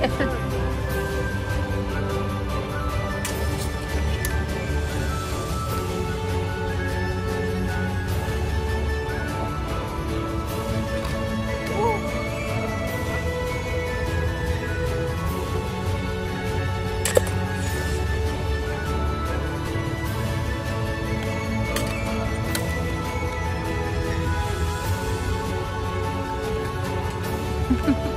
Ha ha ha.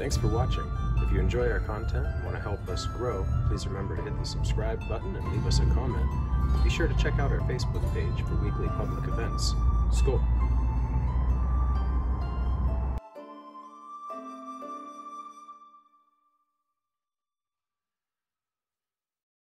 Thanks for watching. If you enjoy our content and want to help us grow, please remember to hit the subscribe button and leave us a comment. Be sure to check out our Facebook page for weekly public events. Skål!